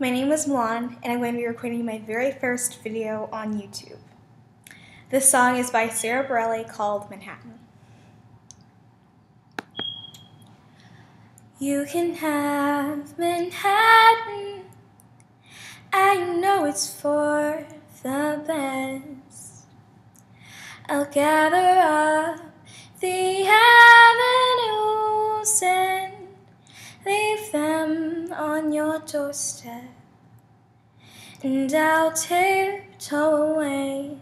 My name is Milan, and I'm going to be recording my very first video on YouTube. This song is by Sara Bareilles called Manhattan. You can have Manhattan, I know it's for the best. I'll gather up the avenues and leave them on your doorstep. And I'll tiptoe away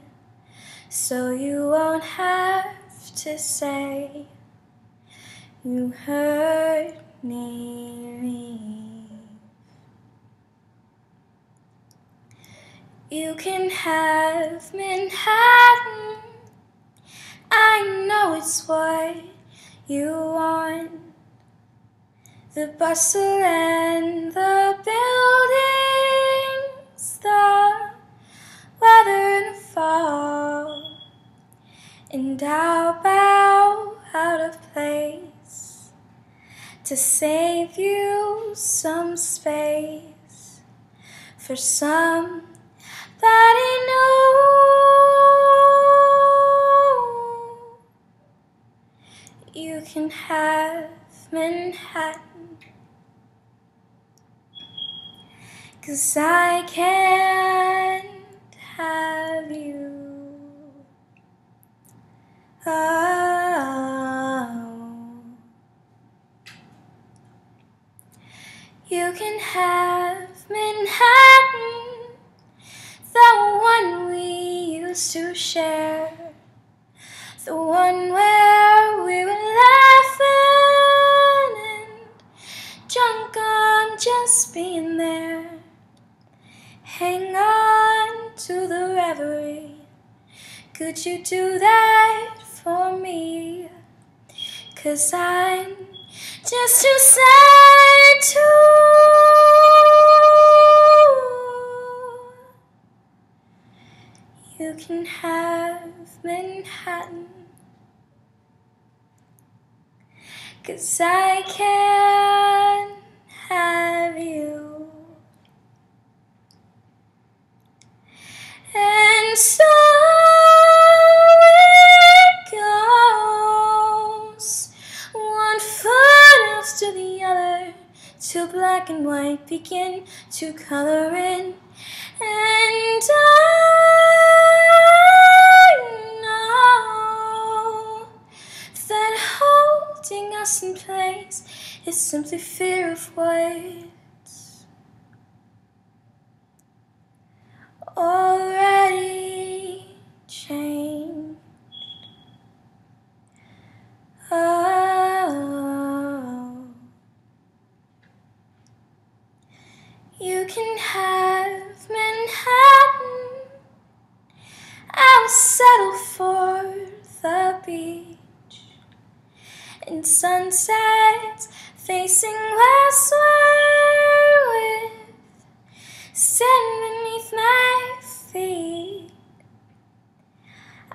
so you won't have to say you heard me. You can have Manhattan. I know it's what you want. The bustle and the buildings, the weather and the fall. And I'll bow out of place to save you some space for somebody new. You can have Manhattan. Cause I can't have you. Oh. You can have Manhattan, the one we used to share, the one where we were laughing and drunk on just being there. Hang on to the reverie. Could you do that for me? Cause I'm just too sad to. You can have Manhattan. Cause I can't after the other, till black and white begin to color in. And I know that holding us in place is simply fear of what's already changed. Oh, you can have Manhattan. I'll settle for the beach and sunsets facing westward with sand beneath my feet.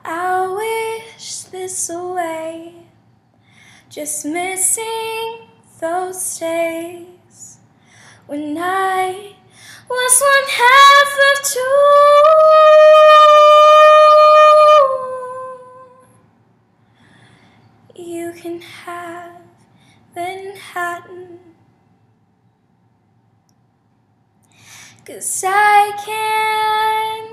I wish this away, just missing those days when I was one half of two. You can have Manhattan. Cause I can't